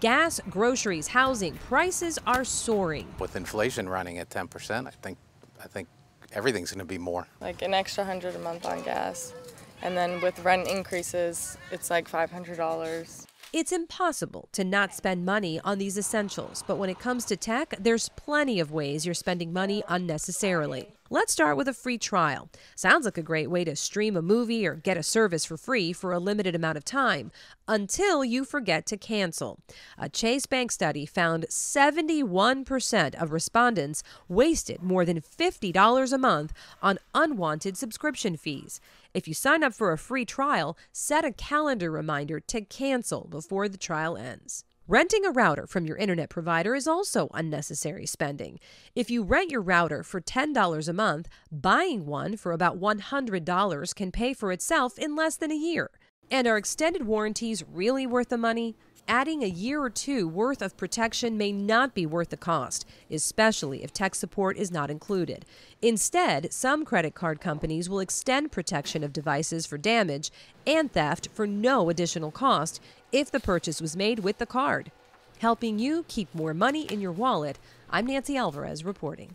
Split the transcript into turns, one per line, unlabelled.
Gas, groceries, housing, prices are soaring.
With inflation running at 10%, I think I think everything's going to be more.
Like an extra 100 a month on gas. And then with rent increases, it's like $500.
It's impossible to not spend money on these essentials, but when it comes to tech, there's plenty of ways you're spending money unnecessarily. Let's start with a free trial. Sounds like a great way to stream a movie or get a service for free for a limited amount of time until you forget to cancel. A Chase Bank study found 71% of respondents wasted more than $50 a month on unwanted subscription fees. If you sign up for a free trial, set a calendar reminder to cancel before the trial ends. Renting a router from your internet provider is also unnecessary spending. If you rent your router for $10 a month, buying one for about $100 can pay for itself in less than a year. And are extended warranties really worth the money? Adding a year or two worth of protection may not be worth the cost, especially if tech support is not included. Instead, some credit card companies will extend protection of devices for damage and theft for no additional cost if the purchase was made with the card. Helping you keep more money in your wallet, I'm Nancy Alvarez reporting.